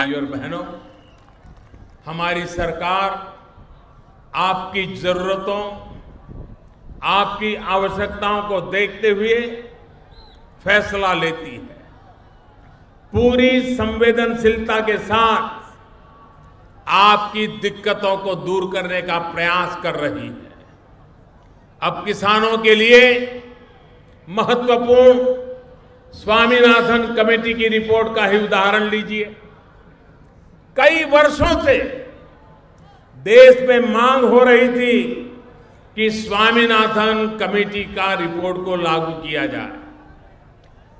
भाइयों और बहनों, हमारी सरकार आपकी जरूरतों, आपकी आवश्यकताओं को देखते हुए फैसला लेती है। पूरी संवेदनशीलता के साथ आपकी दिक्कतों को दूर करने का प्रयास कर रही है। अब किसानों के लिए महत्वपूर्ण स्वामीनाथन कमेटी की रिपोर्ट का ही उदाहरण लीजिए। कई वर्षों से देश में मांग हो रही थी कि स्वामीनाथन कमेटी का रिपोर्ट को लागू किया जाए।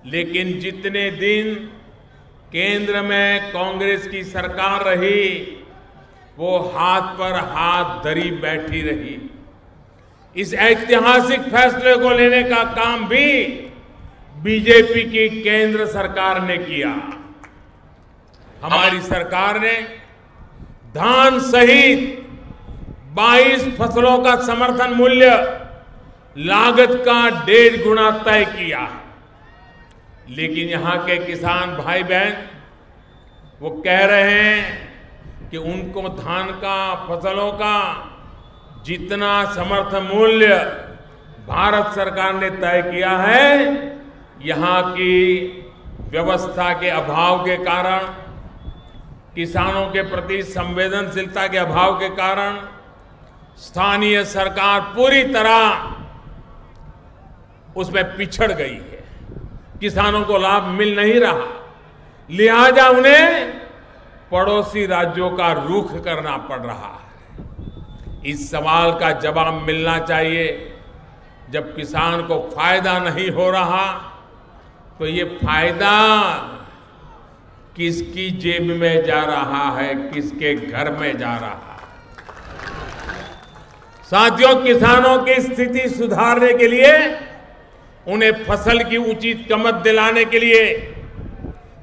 लेकिन जितने दिन केंद्र में कांग्रेस की सरकार रही, वो हाथ पर हाथ धरी बैठी रही। इस ऐतिहासिक फैसले को लेने का काम भी बीजेपी की केंद्र सरकार ने किया। हमारी सरकार ने धान सहित 22 फ़सलों का समर्थन मूल्य लागत का डेढ़ गुना तय किया। है लेकिन यहाँ के किसान भाई बहन वो कह रहे हैं कि उनको धान का, फ़सलों का जितना समर्थन मूल्य भारत सरकार ने तय किया है, यहाँ की व्यवस्था के अभाव के कारण किसानों के प्रति संवेदनशीलता के अभाव के कारण स्थानीय सरकार पूरी तरह उसमें पिछड़ गई है। किसानों को लाभ मिल नहीं रहा। लिहाजा उन्हें पड़ोसी राज्यों का रुख करना पड़ रहा है। इस सवाल का जवाब मिलना चाहिए। जब किसान को फ़ायदा नहीं हो रहा तो ये फ़ायदा किसकी जेब में जा रहा है, किसके घर में जा रहा है? साथियों, किसानों की स्थिति सुधारने के लिए, उन्हें फ़सल की उचित कमत दिलाने के लिए,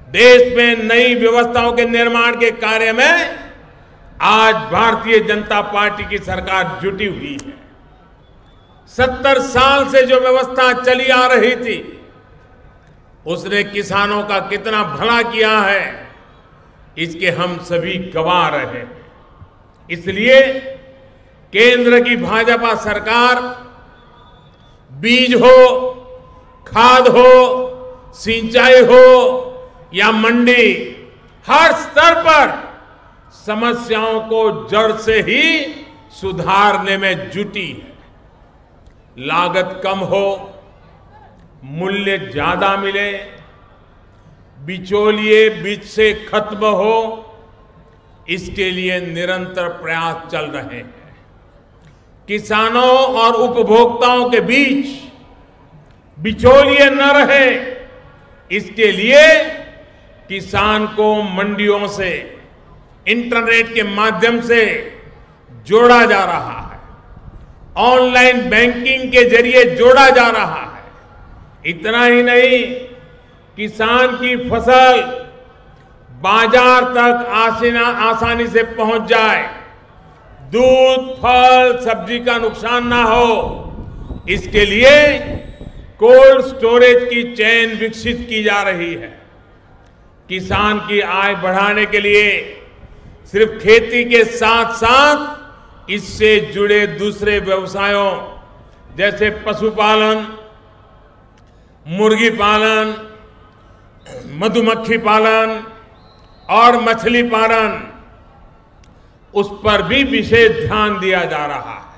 देश में नई व्यवस्थाओं के निर्माण के कार्य में आज भारतीय जनता पार्टी की सरकार जुटी हुई है। सत्तर साल से जो व्यवस्था चली आ रही थी उसने किसानों का कितना भला किया है, इसके हम सभी गवाह रहे हैं। इसलिए केंद्र की भाजपा सरकार, बीज हो, खाद हो, सिंचाई हो या मंडी, हर स्तर पर समस्याओं को जड़ से ही सुधारने में जुटी है। लागत कम हो मूल्य ज़्यादा मिले, बिचौलिए बीच से खत्म हो, इसके लिए निरंतर प्रयास चल रहे हैं। किसानों और उपभोक्ताओं के बीच बिचौलिए न रहे, इसके लिए किसान को मंडियों से, इंटरनेट के माध्यम से जोड़ा जा रहा है। ऑनलाइन बैंकिंग के ज़रिए जोड़ा जा रहा है। इतना ही नहीं, किसान की फ़सल बाज़ार तक आसीना, आसानी से पहुँच जाए। दूध, फल, सब्ज़ी का नुकसान ना हो। इसके लिए कोल्ड स्टोरेज की चेन विकसित की जा रही है। किसान की आय बढ़ाने के लिए सिर्फ़ खेती के साथ साथ इससे जुड़े दूसरे व्यवसायों, जैसे पशुपालन मुर्गी पालन, मधुमक्खी पालन और मछली पालन, उस पर भी विशेष ध्यान दिया जा रहा है।